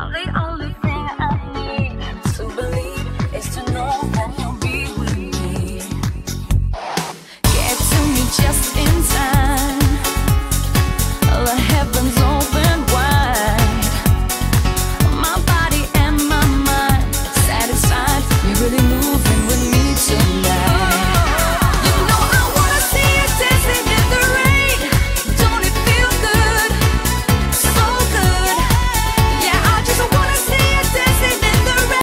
I'll